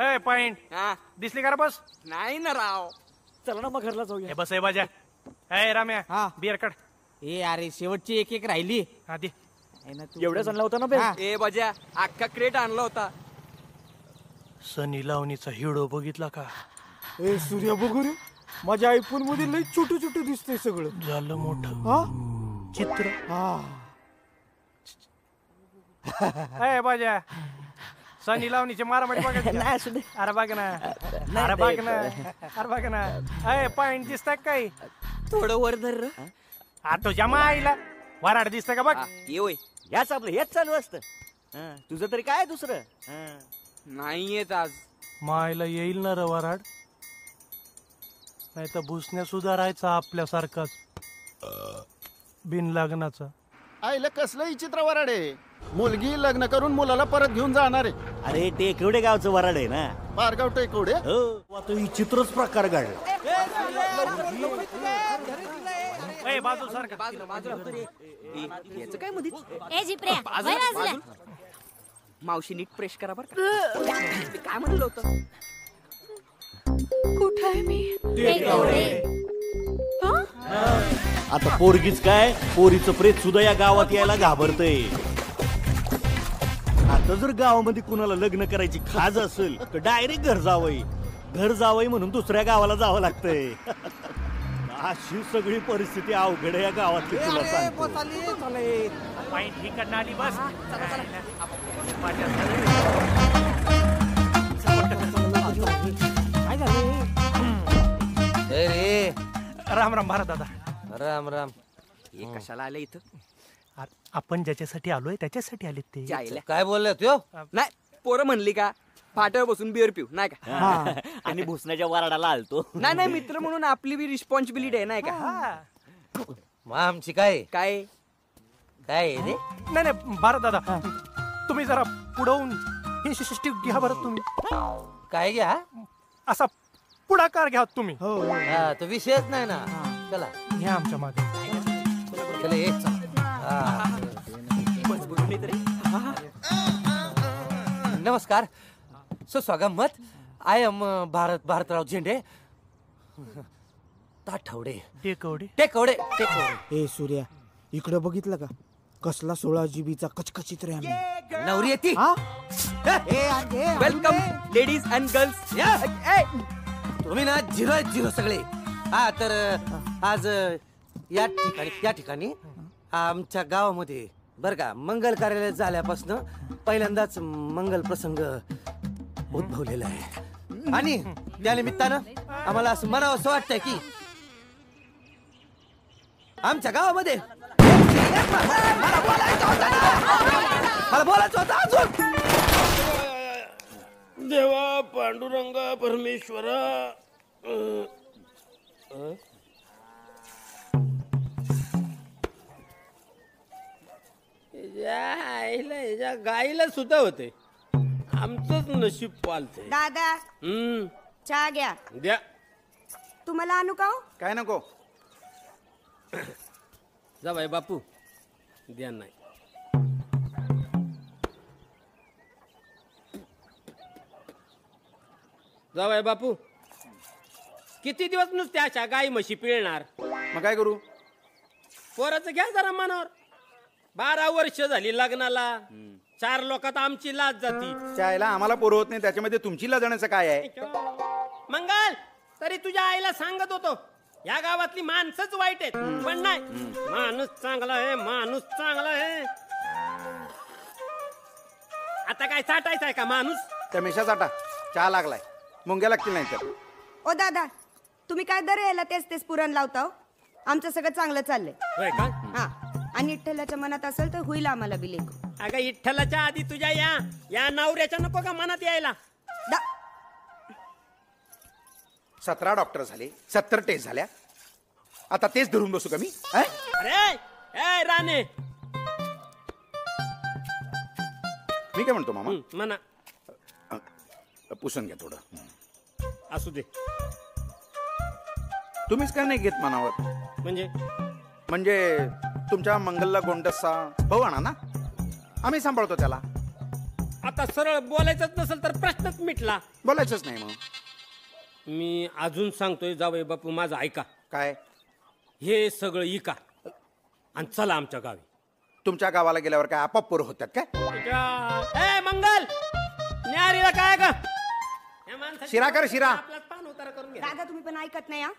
ए point हा. दिसली का रे बस? नाही ना राव. चला ना मग घरला जाऊया. हे बस आहे बाजा. ए राम्या हा. बियर कट ए अरे शेवटची एक एक राहिली. हा दे. आहे ना तू. एवढ्याच आणला होता ना बे हा. ए बजा अख्खा क्रेट आणला होता. सनी लावणीचा हिडो बघितला का? ए सूर्या बघू रे. माझ्या आयफोनमध्ये लय छोटू छोटू दिसतंय सगळं. झालं मोठं. हा? चित्र. हा. ए बाजा. सनी लावणीचे मारामारी बघायची नाही असू दे. अरे बघ ना. अरे बघ ना. अरे बघ ना. ए पॉइंट दिसतंय का काही? थोडं वर धर र. हा? तुझ्या माईला. वराड दिसतंय का बघ? हा, ये होय. याच आपलं हेच चालू असतं. हा, तुझं तरी काय दुसरं? हा. नाही येत आज. मायला येईल ना रे वराड? नाही तर भुसण्या सुधारायचा आपल्यासारखाच. बिन लग्नाचा. आईला कसलं विचित्र वराड आहे. मुलगी लग्न करून मुलाला परत घेऊन जाणार आहे. अरे टेकवडे गावचं वराड आहे ना पारगाव टेकवडे हो आता विचित्रच प्रकार घडला याचं काय मध्ये ए जिप्र्या बाजूला, बाजूला. मावशी नीट प्रेस करा बरं का मी काय म्हणलं होतं कुठं आहे मी आता पोरगीच काय पोरीचं प्रेत सुद्धा या गावात यायला घाबरतय आता जर गावामध्ये कुणाला लग्न करायची खाज असेल तर डायरेक्ट घर जावई. घर जावई म्हणून दुसऱ्या गावाला जावं लागतंय. अशी सगळी परिस्थिती अवघड आहे या गावातली तुला सांगतो. पॉइंट हिकडनं आली बस. काय झालं? रे. राम राम भारत दादा. राम राम. हे कशाला आलं इथं? आ- आपण ज्याच्यासाठी आलोय त्याच्यासाठी आले ते. जायला काय बोलले त्यो नाही पोरं म्हणली का फाट्यावर बसून बिअर पिऊ नाही का? आणि भुसण्याच्या वराडाला आलतो. नाही नाही मित्र म्हणून आपली बी रिस्पॉन्सिबिलिटी आहे नाही का? मग आमची काय? काय? काय आहे रे? नाही नाही भारत दादा तुम्ही जरा पुढवून ही शिष्टी घ्या बरं तुम्ही. काय घ्या? असा पुढाकार घ्या तुम्ही. हा तो विषयच नाही ना. चला. घ्या आमच्या मागे. चला ये. हा. नमस्कार सुस्वागत आय एम भारत भारतराव झेंडे. ताठवडे टेकवडे. टेकवडे. टेकवडे. ए सूर्या इकडं बघितलं का? कसला सोळा जीबीचा कचकचित रे आम्ही नवरी येते हा? ए, अरे, वेलकम लेडीज अँड गर्ल्स तुम्ही ना झिरो आहेत झिरो सगळे. हा तर आज या ठिकाणी या ठिकाणी आमच्या गावामध्ये बर का मंगल कार्यालय झाल्यापासून पहिल्यांदाच मंगल प्रसंग उद्भवलेला आहे. आणि त्या निमित्तानं आम्हाला असं म्हणावं असं वाटतंय की आमच्या गावामध्ये मला बोलायचं होतं ना. मला बोलायचं होतं अजून. देवा पांडुरंगा परमेश्वरा. ह्याच्या गाईला सुद्धा होते. आमचंच नशीब पालते दादा. हम्म. चहा घ्या. द्या. तुम्हाला आणू का हो? काय नको? जा बाई बापू. द्या नाही. जा बाई बापू. किती दिवस नुसते अशा गाई म्हशी पिळणार? मग काय करू? पोराचं घ्या जरा मनावर. बारा वर्ष झाली लग्नाला. चार लोकात आमची लाज जाती. चायला आम्हाला पोरं होत नाही त्याच्यामध्ये तुमची लजण्याचं काय आहे? मंगल तरी तुझ्या आईला सांगत होतो. या गावातली माणसंच वाईट आहेत. पण नाही. माणूस चांगला आहे माणूस चांगला आहे. आता काय साठायचं आहे का माणूस? त्या मिशाचा चहा लागलाय. मुंग्या लागतील नाही तर ओ दादा तुम्ही काय दर यायला तेच तेच पुरण लावता हो? आमचं सगळं चांगलं चाललंय. होय का? हा. आणि विठ्ठलाच्या मनात असेल तर होईल आम्हाला बी लेकरू. अगं इठ्ठलाच्या आधी तुझ्या या या नवऱ्याच्या नको का मनात यायला? दा- सतरा डॉक्टर झाले सत्तर टेस्ट झाल्या. आता तेच धरून बसू का मी? अं? अरे ए राणे. मी काय म्हणतो मामा? हं, म्हणा. पुसून घ्या थोडं. असू दे. तुम्हीच काय नाही घेत मनावर? म्हणजे? म्हणजे तुमच्या मंगलला गोंडसा. भाऊ आणा ना. आम्ही सांभाळतो त्याला. आता सरळ बोलायचंच नसेल तर प्रश्नच मिटला. बोलायचंच नाही मग. मी अजून सांगतोय जावई बापू माझं ऐका. काय? हे सगळं इका आणि चला आमच्या गावी. तुमच्या गावाला गेल्यावर काय आपाप पोरं होतात काय ए मंगल! न्यारीला काय का या माणसाची शिरा कर, शिरा. आपलाच पान उतारा करून घ्या दादा तुम्ही पण ऐकत नाही हा?